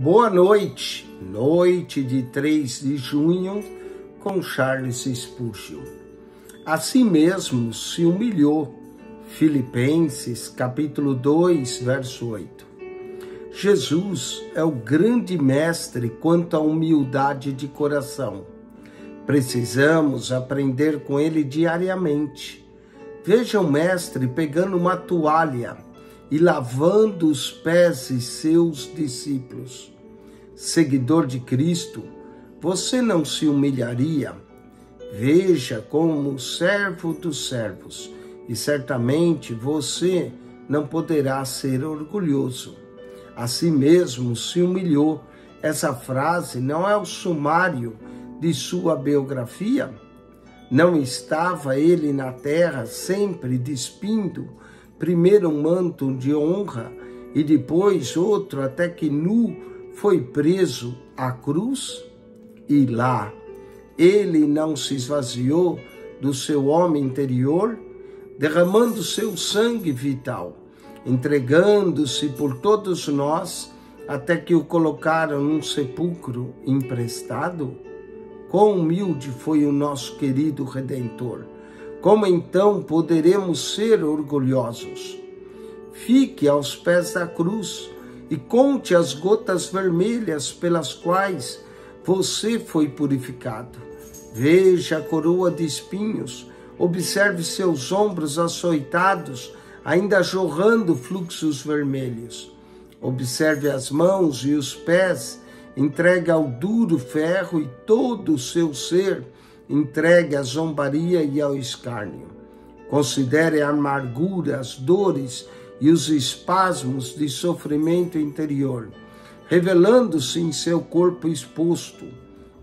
Boa noite, noite de 3 de junho, com Charles Spurgeon. Assim mesmo se humilhou, Filipenses capítulo 2, verso 8. Jesus é o grande mestre quanto à humildade de coração. Precisamos aprender com ele diariamente. Veja o mestre pegando uma toalha e lavando os pés de seus discípulos. Seguidor de Cristo, você não se humilharia? Veja como servo dos servos, e certamente você não poderá ser orgulhoso. Assim mesmo se humilhou. Essa frase não é o sumário de sua biografia? Não estava ele na terra sempre despindo primeiro um manto de honra e depois outro, até que nu foi preso à cruz? E lá ele não se esvaziou do seu homem interior, derramando seu sangue vital, entregando-se por todos nós, até que o colocaram num sepulcro emprestado? Quão humilde foi o nosso querido Redentor! Como então poderemos ser orgulhosos? Fique aos pés da cruz e conte as gotas vermelhas pelas quais você foi purificado. Veja a coroa de espinhos, observe seus ombros açoitados, ainda jorrando fluxos vermelhos. Observe as mãos e os pés, entregue ao duro ferro e todo o seu ser entregue à zombaria e ao escárnio. Considere a amargura, as dores e os espasmos de sofrimento interior, revelando-se em seu corpo exposto.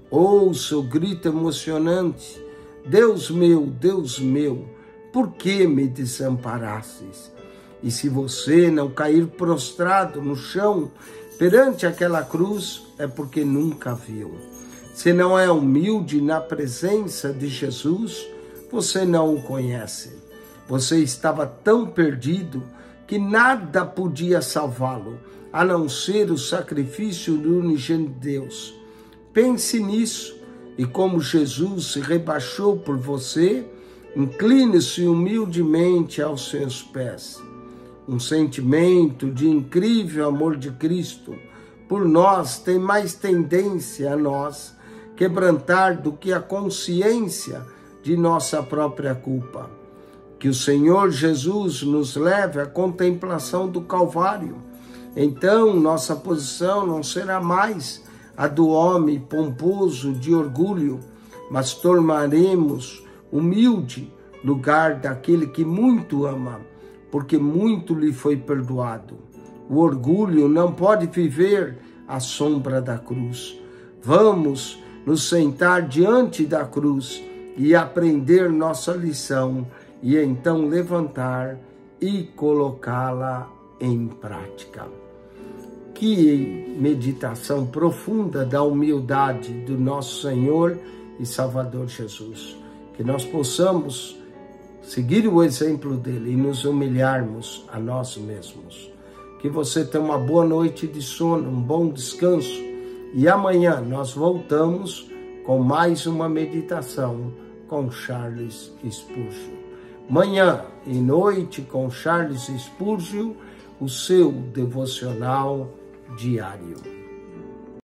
Ouça o grito emocionante: Deus meu, Deus meu, por que me desamparastes? E se você não cair prostrado no chão perante aquela cruz, é porque nunca viu. Se não é humilde na presença de Jesus, você não o conhece. Você estava tão perdido que nada podia salvá-lo, a não ser o sacrifício do unigênito Deus. Pense nisso e como Jesus se rebaixou por você, incline-se humildemente aos seus pés. Um sentimento de incrível amor de Cristo por nós tem mais tendência a nós quebrantar do que a consciência de nossa própria culpa. Que o Senhor Jesus nos leve à contemplação do Calvário. Então, nossa posição não será mais a do homem pomposo de orgulho, mas tornaremos humilde lugar daquele que muito ama, porque muito lhe foi perdoado. O orgulho não pode viver à sombra da cruz. Vamos nos sentar diante da cruz e aprender nossa lição e então levantar e colocá-la em prática. Que meditação profunda da humildade do nosso Senhor e Salvador Jesus. Que nós possamos seguir o exemplo dele e nos humilharmos a nós mesmos. Que você tenha uma boa noite de sono, um bom descanso e amanhã nós voltamos com mais uma meditação com Charles Spurgeon. Manhã e noite com Charles Spurgeon, o seu devocional diário.